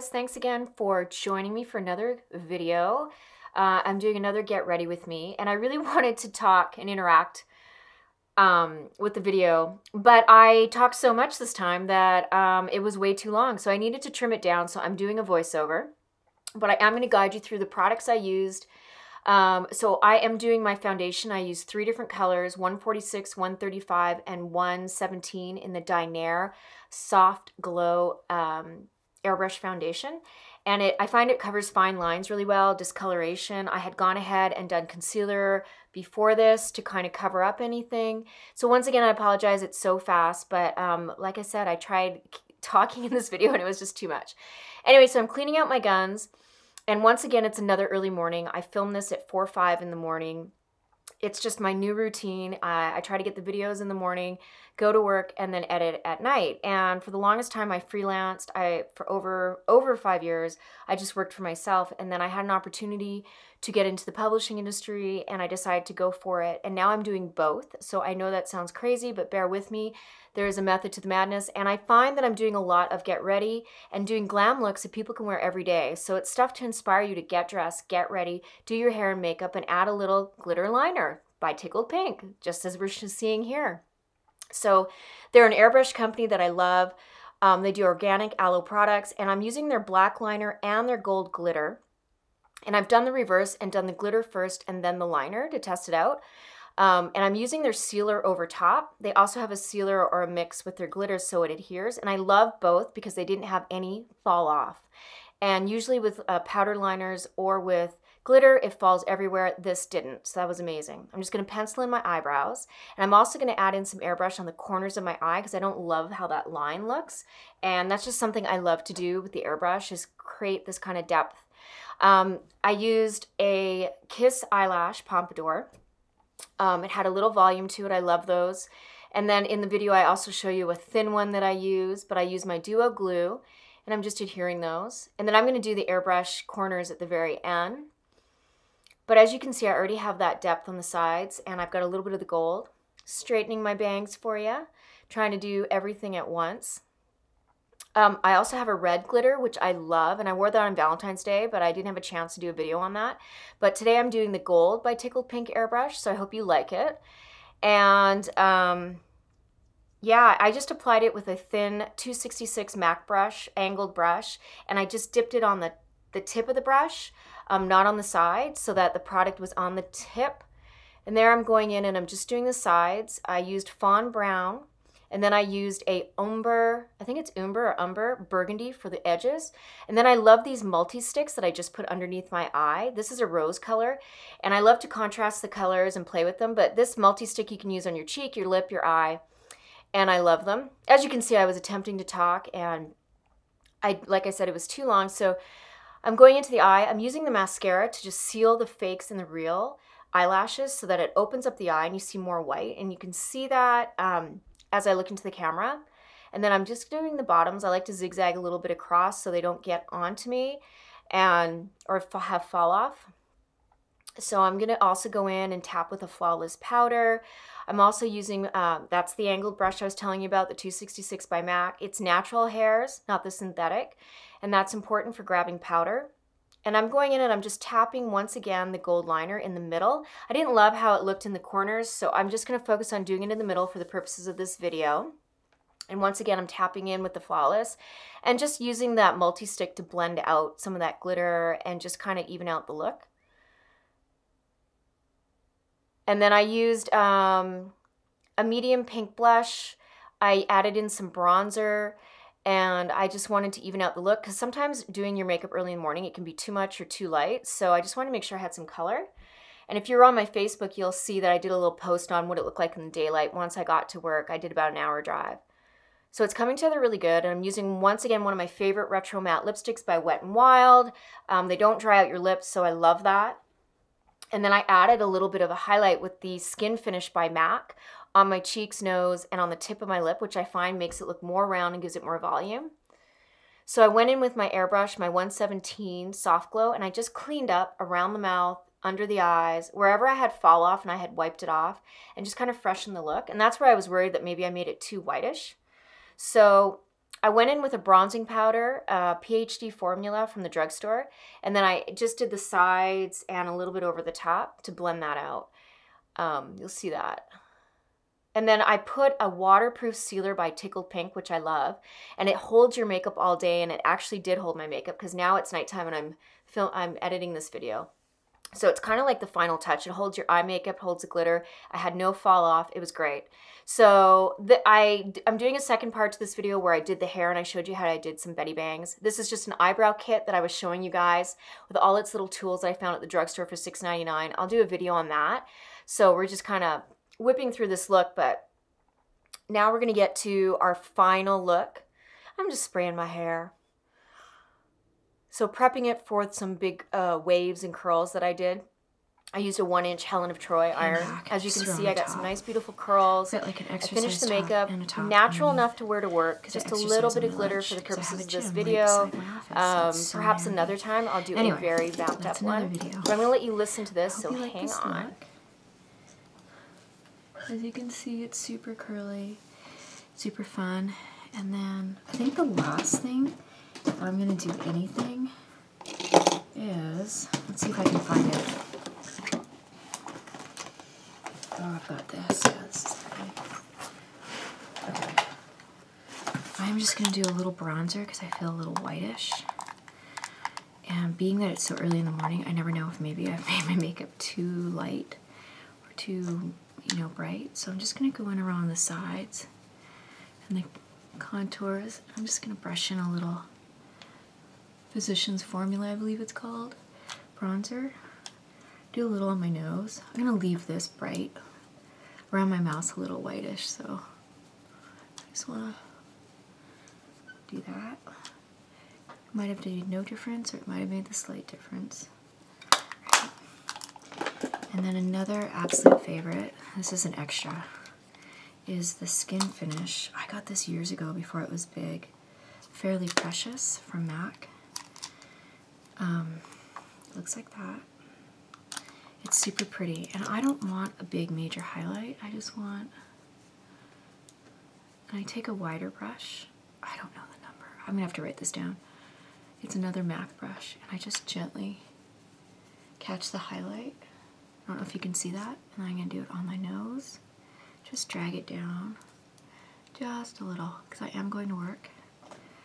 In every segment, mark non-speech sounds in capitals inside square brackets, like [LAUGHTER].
thanks again for joining me for another video. Uh, I'm doing another Get Ready With Me, and I really [LAUGHS] wanted to talk and interact um, with the video, but I talked so much this time that um, it was way too long, so I needed to trim it down, so I'm doing a voiceover. But I am going to guide you through the products I used. Um, so I am doing my foundation. I use three different colors, 146, 135, and 117 in the Dinair Soft Glow um, airbrush foundation and it I find it covers fine lines really well, discoloration. I had gone ahead and done concealer before this to kind of cover up anything. So once again, I apologize, it's so fast, but um, like I said, I tried talking in this video and it was just too much. Anyway, so I'm cleaning out my guns, and once again, it's another early morning. I filmed this at 4 5 in the morning it's just my new routine. I, I try to get the videos in the morning, go to work, and then edit at night. And for the longest time, I freelanced. I for over over five years, I just worked for myself. And then I had an opportunity to get into the publishing industry, and I decided to go for it. And now I'm doing both. So I know that sounds crazy, but bear with me. There is a method to the madness, and I find that I'm doing a lot of get ready and doing glam looks that people can wear every day. So it's stuff to inspire you to get dressed, get ready, do your hair and makeup, and add a little glitter liner by Tickled Pink, just as we're seeing here. So they're an airbrush company that I love. Um, they do organic aloe products, and I'm using their black liner and their gold glitter. And I've done the reverse and done the glitter first and then the liner to test it out. Um, and I'm using their sealer over top. They also have a sealer or a mix with their glitter so it adheres. And I love both because they didn't have any fall off. And usually with uh, powder liners or with glitter, it falls everywhere. This didn't, so that was amazing. I'm just gonna pencil in my eyebrows. And I'm also gonna add in some airbrush on the corners of my eye because I don't love how that line looks. And that's just something I love to do with the airbrush is create this kind of depth. Um, I used a Kiss eyelash pompadour um, it had a little volume to it. I love those. And then in the video, I also show you a thin one that I use, but I use my Duo glue and I'm just adhering those. And then I'm gonna do the airbrush corners at the very end. But as you can see, I already have that depth on the sides and I've got a little bit of the gold. Straightening my bangs for you, trying to do everything at once. Um, I also have a red glitter, which I love, and I wore that on Valentine's Day, but I didn't have a chance to do a video on that. But today I'm doing the gold by Tickled Pink Airbrush, so I hope you like it. And um, yeah, I just applied it with a thin 266 MAC brush, angled brush, and I just dipped it on the, the tip of the brush, um, not on the side, so that the product was on the tip. And there I'm going in and I'm just doing the sides. I used Fawn Brown and then I used a umber, I think it's umber or umber, burgundy for the edges. And then I love these multi-sticks that I just put underneath my eye. This is a rose color. And I love to contrast the colors and play with them. But this multi-stick you can use on your cheek, your lip, your eye. And I love them. As you can see, I was attempting to talk and I, like I said, it was too long. So I'm going into the eye. I'm using the mascara to just seal the fakes and the real eyelashes so that it opens up the eye and you see more white. And you can see that um, as I look into the camera. And then I'm just doing the bottoms. I like to zigzag a little bit across so they don't get onto me and or have fall off. So I'm to also go in and tap with a flawless powder. I'm also using, uh, that's the angled brush I was telling you about, the 266 by MAC. It's natural hairs, not the synthetic. And that's important for grabbing powder. And I'm going in and I'm just tapping once again the gold liner in the middle. I didn't love how it looked in the corners, so I'm just gonna focus on doing it in the middle for the purposes of this video. And once again, I'm tapping in with the Flawless and just using that multi-stick to blend out some of that glitter and just kind of even out the look. And then I used um, a medium pink blush. I added in some bronzer and I just wanted to even out the look because sometimes doing your makeup early in the morning, it can be too much or too light. So I just wanted to make sure I had some color. And if you're on my Facebook, you'll see that I did a little post on what it looked like in the daylight. Once I got to work, I did about an hour drive. So it's coming together really good. And I'm using, once again, one of my favorite retro matte lipsticks by Wet n Wild. Um, they don't dry out your lips, so I love that. And then I added a little bit of a highlight with the Skin Finish by MAC on my cheeks, nose, and on the tip of my lip, which I find makes it look more round and gives it more volume. So I went in with my airbrush, my 117 Soft Glow, and I just cleaned up around the mouth, under the eyes, wherever I had fall off and I had wiped it off, and just kind of freshened the look. And that's where I was worried that maybe I made it too whitish. So I went in with a bronzing powder, a PhD formula from the drugstore, and then I just did the sides and a little bit over the top to blend that out. Um, you'll see that. And then I put a waterproof sealer by Tickled Pink, which I love, and it holds your makeup all day. And it actually did hold my makeup because now it's nighttime and I'm film I'm editing this video. So it's kind of like the final touch. It holds your eye makeup, holds the glitter. I had no fall off. It was great. So the, I, I'm doing a second part to this video where I did the hair and I showed you how I did some Bettie Bangs. This is just an eyebrow kit that I was showing you guys with all its little tools that I found at the drugstore for $6.99. I'll do a video on that. So we're just kind of whipping through this look, but now we're going to get to our final look. I'm just spraying my hair. So prepping it for some big uh, waves and curls that I did. I used a one inch Helen of Troy iron. As you can see, I got some nice beautiful curls. Like an I finished the makeup, natural enough to wear to work. Just a little bit of glitter for the purposes of this video. Um, so perhaps another time I'll do anyway, a very vamped up one. Video. But I'm going to let you listen to this, so hang on. Look. As you can see, it's super curly, super fun. And then I think the last thing, if I'm to do anything, is, let's see if I can find it. Oh, I've got this. Yes. Okay. I'm just to do a little bronzer because I feel a little whitish. And being that it's so early in the morning, I never know if maybe I've [LAUGHS] made my makeup too light or too you know, bright. So I'm just going to go in around the sides and the contours. I'm just going to brush in a little Physicians Formula, I believe it's called, bronzer. Do a little on my nose. I'm going to leave this bright. Around my mouth a little whitish, so I just want to do that. Might have made no difference, or it might have made the slight difference. And then another absolute favorite, this is an extra, is the Skin Finish. I got this years ago before it was big. Fairly Precious from MAC. Um, looks like that. It's super pretty. And I don't want a big major highlight. I just want... Can I take a wider brush? I don't know the number. I'm going to have to write this down. It's another MAC brush. And I just gently catch the highlight. I don't know if you can see that. And I'm going to do it on my nose. Just drag it down. Just a little, because I am going to work.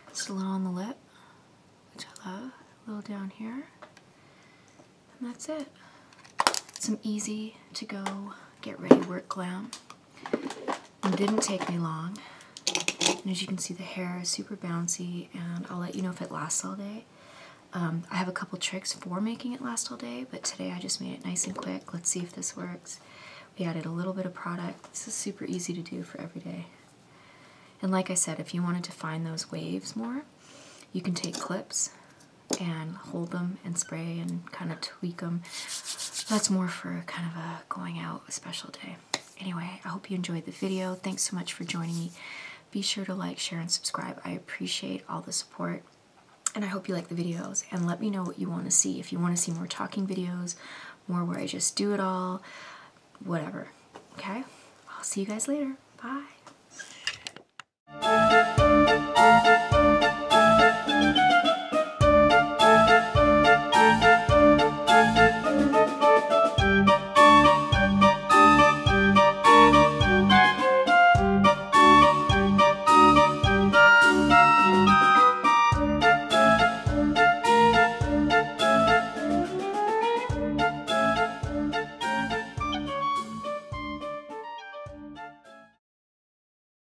Just a little on the lip, which I love. A little down here. And that's it. Some easy to go, get ready work glam. It didn't take me long. And as you can see, the hair is super bouncy, and I'll let you know if it lasts all day. Um, I have a couple tricks for making it last all day, but today I just made it nice and quick. Let's see if this works. We added a little bit of product. This is super easy to do for every day. And like I said, if you wanted to find those waves more, you can take clips and hold them and spray and kind of tweak them. That's more for kind of a going out a special day. Anyway, I hope you enjoyed the video. Thanks so much for joining me. Be sure to like, share, and subscribe. I appreciate all the support and I hope you like the videos and let me know what you want to see. If you want to see more talking videos, more where I just do it all, whatever. Okay? I'll see you guys later. Bye.